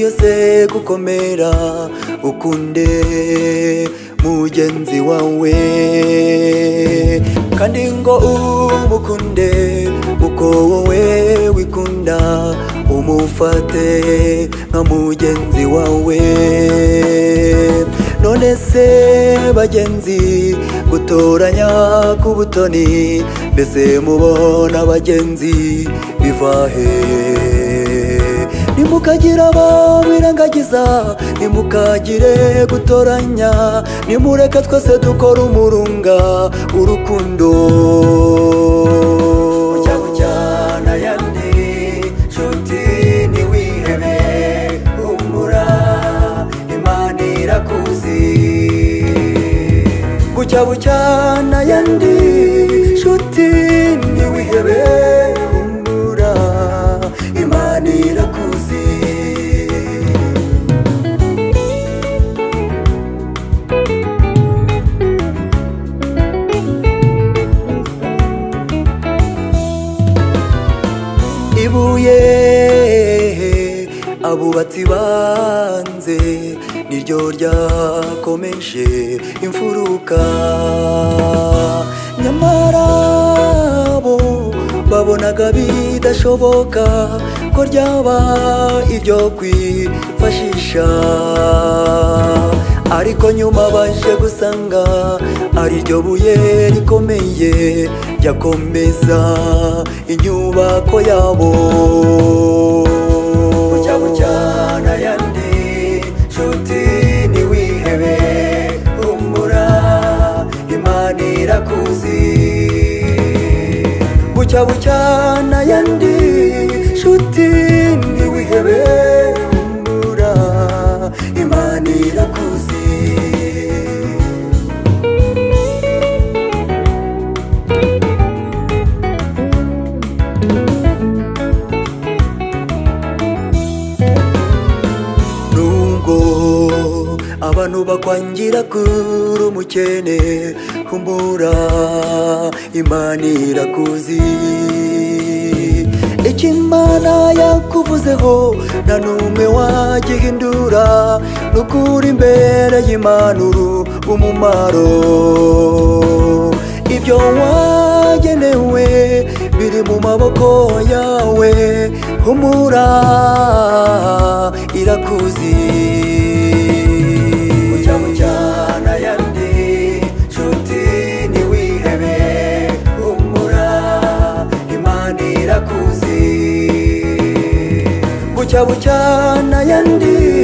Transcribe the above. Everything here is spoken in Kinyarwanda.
yose gukomera ukunde mugenzi wawe. Kandi ngo umukunde uko wowe wikunda umufate nka mugenzi wawe. None se bagenzi gutoranya ku butoni mbese mubona bagenzi bivahe. Nimukagire ababirengagiza nimukagire gutoranya nimureke twese dukora umurunga urukundo. Bucya bucya bucyana abubatsi banze niryo ryakomeje imfuruka. Nyamara bo babonaga bidashoboka ko ryaba iryo kwifashisha. Ariko nyuma baje gusanga ari ryo buye rikomeye ryakomeza inyubako yabo. Imana irakuzi bucya bucyana yandi nshuti ntiwihebe humura imana irakuzi abantu bakwangira kuri umukene humura imana irakuzi. Icyo imana yakuvuzeho nta n'umwe wagihindura nukuri imbere y'imana umumaro. Ibyo wagenewe biri mu maboko yawe humura irakuzi. Bucya bucyana yandi nshuti ntiwihebe